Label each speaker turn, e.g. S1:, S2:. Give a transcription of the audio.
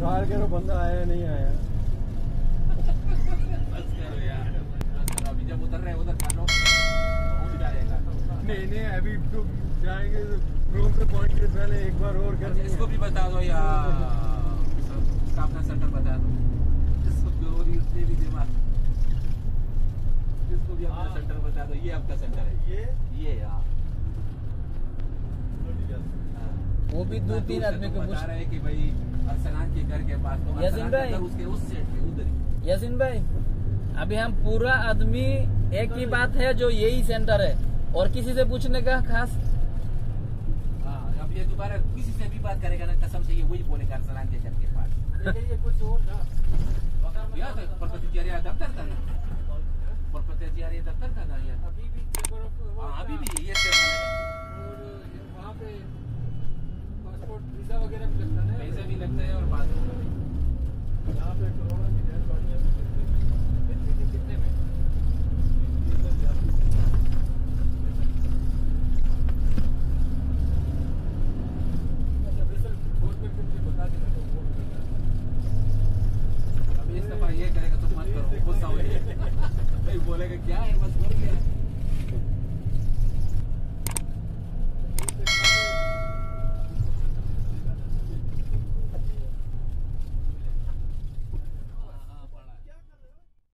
S1: Car के बंदा आया नहीं आया?
S2: बस करो यार अभी जब उतर रहे उधर कर लो
S1: नहीं नहीं अभी तो जाएँगे तो रूम पे पहुँच के पहले एक बार और करनी
S2: इसको भी बता दो या इसका अपना सेंटर बता दो। इसको गोरी उसने भी दिमाग इसको भी अपना
S1: हाँ।
S2: सेंटर बता दो। ये आपका सेंटर है।
S1: ये?
S2: ये यार हाँ।
S3: वो भी दो तीन आदमी को
S2: बता
S3: पूछ
S2: रहे हैं कि भाई के घर के पास तो
S3: यासीन भाई।
S2: उसके उस उधर
S3: भाई अभी हम पूरा आदमी एक ही बात है जो यही सेंटर है। और किसी से पूछने का खास?
S2: हाँ अब ये दोबारा किसी से भी बात करेगा ना कसम से ये वही बोलेगा अरसलान के घर के पास
S1: ये कुछ और था
S2: या तो परपतिचार्य दफ्तर था ना परपतिचार्य दफ्तर था ना ये
S1: अभी भी पेपर ऑफ़
S2: हाँ अभी भी ये से
S1: और वहाँ पे पासपोर्ट वीज़ा वगैरह भी लगता है
S2: लगते हैं और भी
S1: यहाँ पे कोरोना की डेड बॉडियाँ। अच्छा, बता देना तो
S2: तो बोलेगा क्या है बस